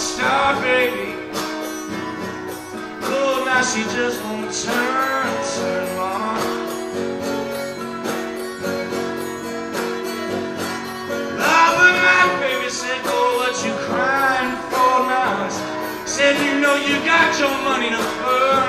star, baby. Oh, now she just won't turn, turn on. Love of mine, baby, said, oh, what you crying for now? Said, you know you got your money to burn.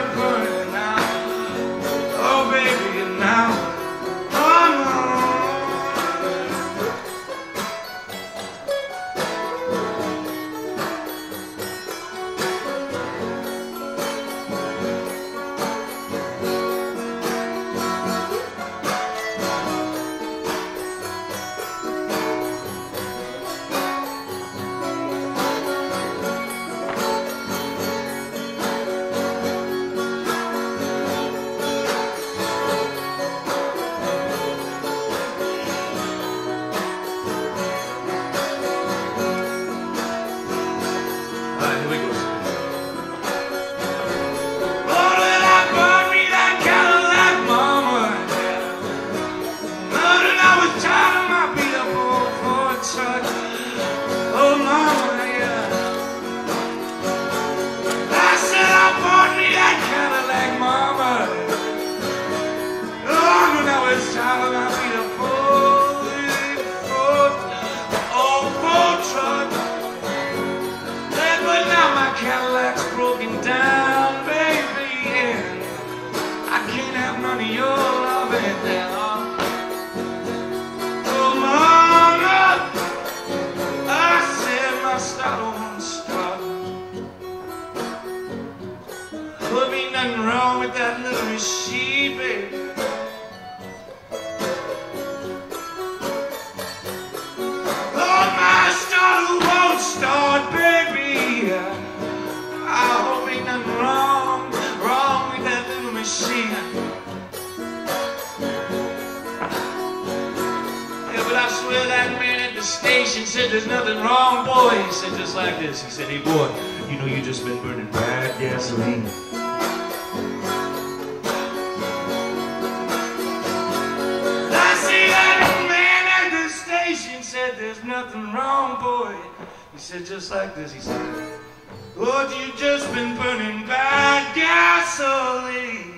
Could be nothing wrong with that little machine, baby. Swear that man at the station said there's nothing wrong, boy. He said just like this. He said, hey, boy, you know you just been burning bad gasoline. I see that man at the station said there's nothing wrong, boy. He said just like this. He said, Oh, you just been burning bad gasoline.